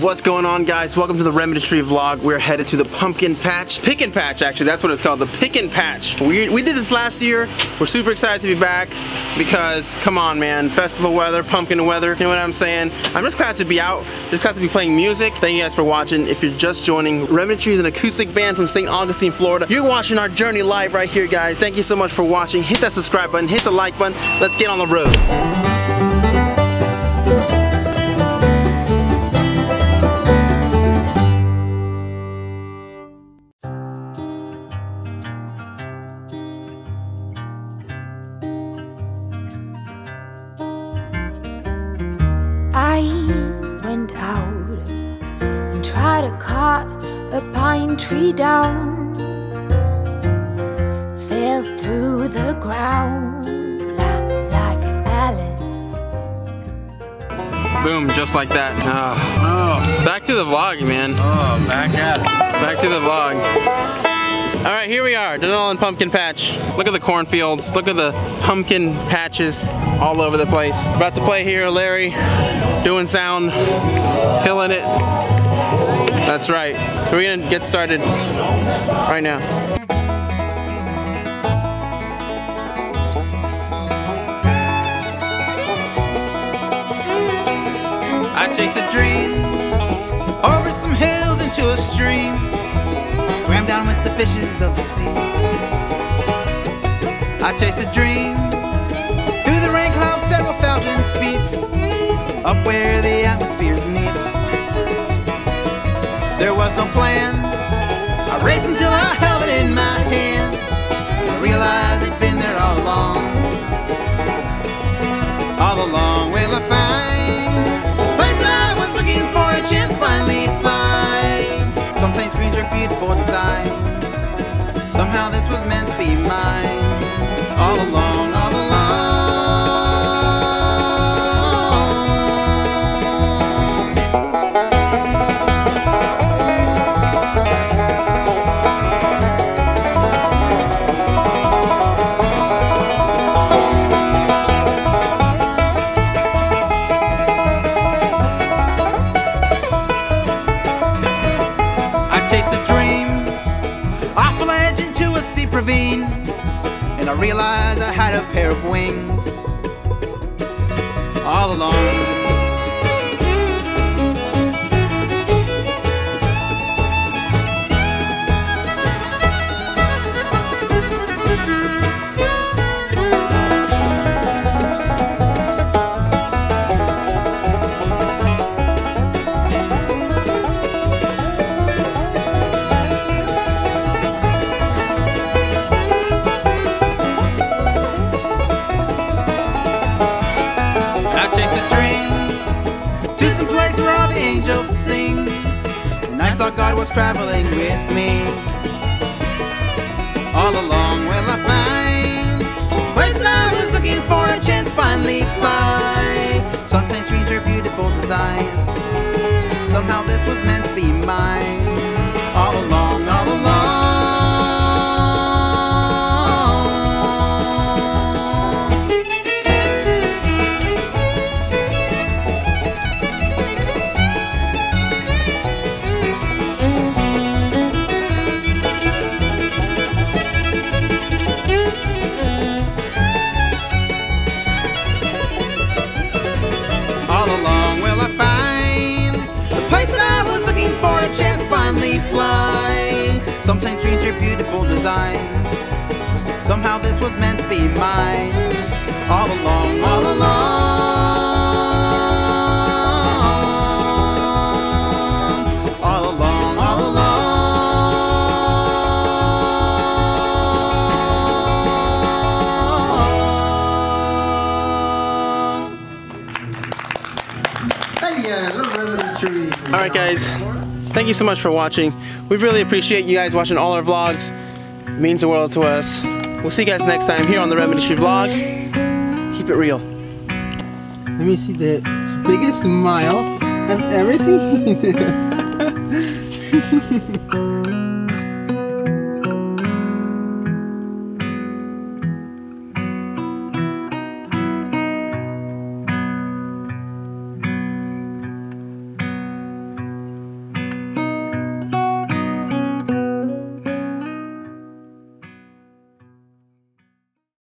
What's going on guys? Welcome to the Remedy Tree vlog. We're headed to the pumpkin patch. Pickin' patch actually, that's what it's called, the pickin' patch. We, we did this last year. We're super excited to be back because come on man, festival weather, pumpkin weather, you know what I'm saying? I'm just glad to be out, just glad to be playing music. Thank you guys for watching. If you're just joining, Remedy Tree is an acoustic band from St. Augustine, Florida. You're watching our journey live right here guys. Thank you so much for watching. Hit that subscribe button, hit the like button. Let's get on the road. I went out and tried to cut a pine tree down. Fell through the ground like Alice. Boom, just like that. Ah. Oh. Back to the vlog, man. Oh, back at it. Back to the vlog. All right, here we are, Dunnellon Pumpkin Patch. Look at the cornfields. Look at the pumpkin patches all over the place. About to play here, Larry, doing sound, killing it. That's right. So we're gonna get started right now. I chased a dream over some hills into a stream. Down with the fishes of the sea. I chased a dream Somehow this was meant to be mine. Ravine, and I realized I had a pair of wings all along. Angels sing, and I saw God was traveling with me. All along, fly. Sometimes dreams are beautiful designs. Somehow this was meant to be mine. All along, all along. All along, all along. Hey, yeah, little All right, guys. Thank you so much for watching. We really appreciate you guys watching all our vlogs. It means the world to us. We'll see you guys next time here on the Remedy Tree vlog. Keep it real. Let me see the biggest smile I've ever seen.